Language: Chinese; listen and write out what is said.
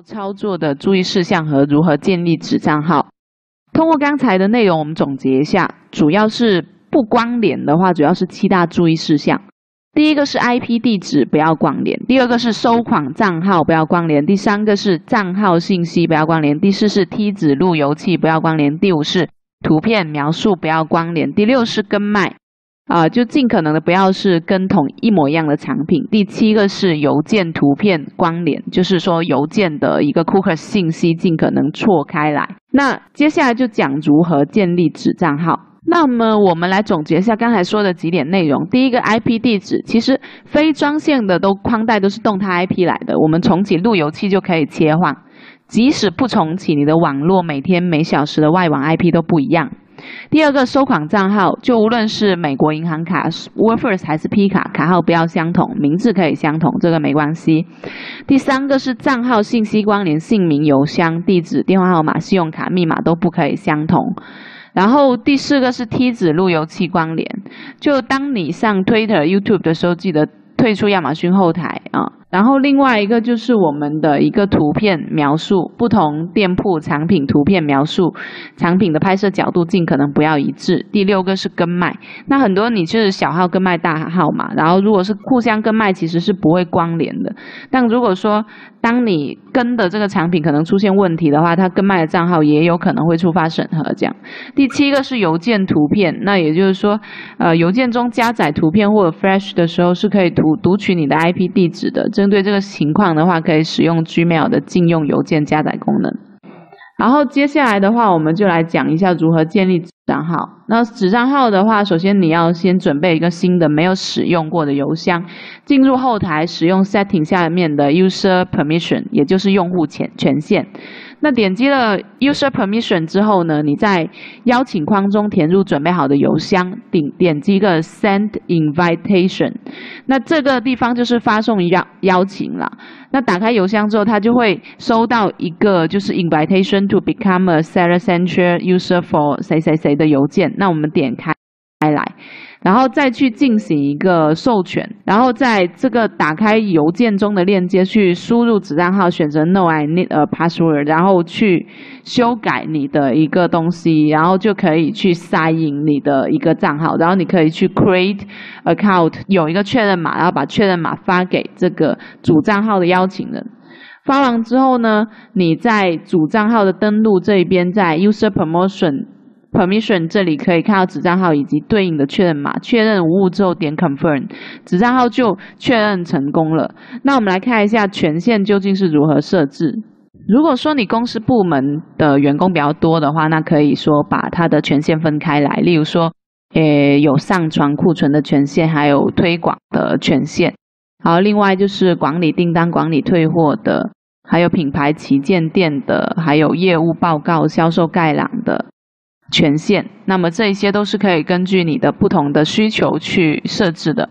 操作的注意事项和如何建立子账号。通过刚才的内容，我们总结一下，主要是不关联的话，主要是七大注意事项。第一个是 IP 地址不要关联，第二个是收款账号不要关联，第三个是账号信息不要关联，第四是梯子路由器不要关联，第五是图片描述不要关联，第六是跟卖。啊，就尽可能的不要是跟同一模一样的产品。第七个是邮件图片关联，就是说邮件的一个库克信息尽可能错开来。那接下来就讲如何建立子账号。那么我们来总结一下刚才说的几点内容。第一个 IP 地址，其实非装线的都宽带都是动态 IP 来的，我们重启路由器就可以切换。即使不重启，你的网络每天每小时的外网 IP 都不一样。第二个收款账号，就无论是美国银行卡 w o r First 还是 P 卡，卡号不要相同，名字可以相同，这个没关系。第三个是账号信息关联，姓名、邮箱、地址、电话号码、信用卡密码都不可以相同。然后第四个是梯子路由器关联，就当你上 Twitter、YouTube 的时候，记得退出亚马逊后台啊。然后另外一个就是我们的一个图片描述，不同店铺产品图片描述，产品的拍摄角度尽可能不要一致。第六个是跟卖，那很多你就是小号跟卖大号嘛，然后如果是互相跟卖，其实是不会关联的。但如果说当你跟的这个产品可能出现问题的话，它跟卖的账号也有可能会触发审核。这样，第七个是邮件图片，那也就是说，呃，邮件中加载图片或者 Flash 的时候是可以读读取你的 IP 地址的。针对这个情况的话，可以使用 Gmail 的禁用邮件加载功能。然后接下来的话，我们就来讲一下如何建立子账号。那子账号的话，首先你要先准备一个新的没有使用过的邮箱，进入后台使用 Setting 下面的 User Permission，也就是用户权权限。那点击了 User Permission 之后呢，你在邀请框中填入准备好的邮箱，点点击一个 Send Invitation，那这个地方就是发送邀邀请了。那打开邮箱之后，它就会收到一个就是 Invitation to become a Seller Central User for 谁谁谁的邮件。那我们点开开来。然后再去进行一个授权，然后在这个打开邮件中的链接去输入子账号，选择 No I need a password，然后去修改你的一个东西，然后就可以去 sign 你的一个账号，然后你可以去 create account，有一个确认码，然后把确认码发给这个主账号的邀请人。发完之后呢，你在主账号的登录这一边，在 user promotion。Permission 这里可以看到子账号以及对应的确认码，确认无误之后点 Confirm，子账号就确认成功了。那我们来看一下权限究竟是如何设置。如果说你公司部门的员工比较多的话，那可以说把它的权限分开来，例如说，诶有上传库存的权限，还有推广的权限。好，另外就是管理订单、管理退货的，还有品牌旗舰店的，还有业务报告、销售概览的。权限，那么这一些都是可以根据你的不同的需求去设置的。